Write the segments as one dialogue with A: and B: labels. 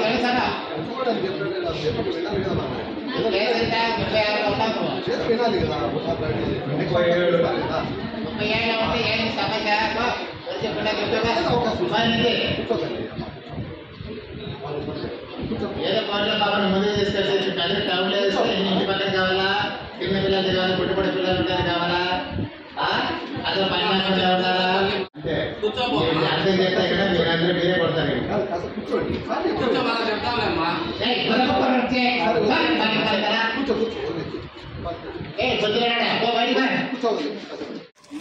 A: తెలుసా లేదంటే ముప్పై ఆరు ఉన్నాము
B: ముప్పై ఏడు
A: ముప్పై ఏళ్ళు ఉంటే ఏంటి సమస్య వచ్చి పిల్ల చెప్తాగా ఏదో కోట్ల కావాలి ముందు తీసుకొచ్చి కళ్ళు టౌన్ లేదు ఇంటి పక్కన కావాలా చిన్న పిల్లలు కావాలి పుట్టుబడి పిల్లలు ఉంటారు కావాలా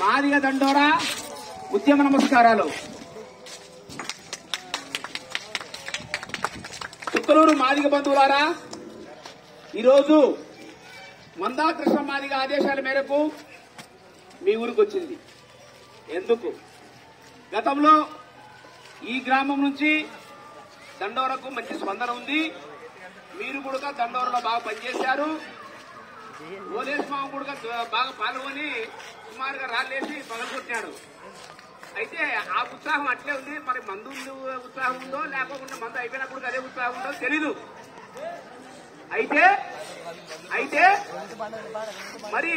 C: మాదిగ దండోరా ఉద్యమ నమస్కారాలు. చుక్కలూరు మాదిగ బంధువులారా ఈరోజు మందాకృష్ణ మాదిగ ఆదేశాల మేరకు మీ ఊరికి వచ్చింది. ఎందుకు? గతంలో ఈ గ్రామం నుంచి దండోరకు మంచి స్పందన ఉంది. మీరు కూడా దండోరలో బాగా పనిచేశారు. ఓలేస్ కూడా బాగా పాల్గొని సుమారుగా రాళ్ళేసి పగలగొట్టాడు అయితే ఆ ఉత్సాహం అట్లే ఉంది. మరి మందు ఉత్సాహం ఉందో లేకపోకుండా మందు అయిపోయినప్పుడు అదే ఉత్సాహం ఉందో తెలీదు. అయితే అయితే మరి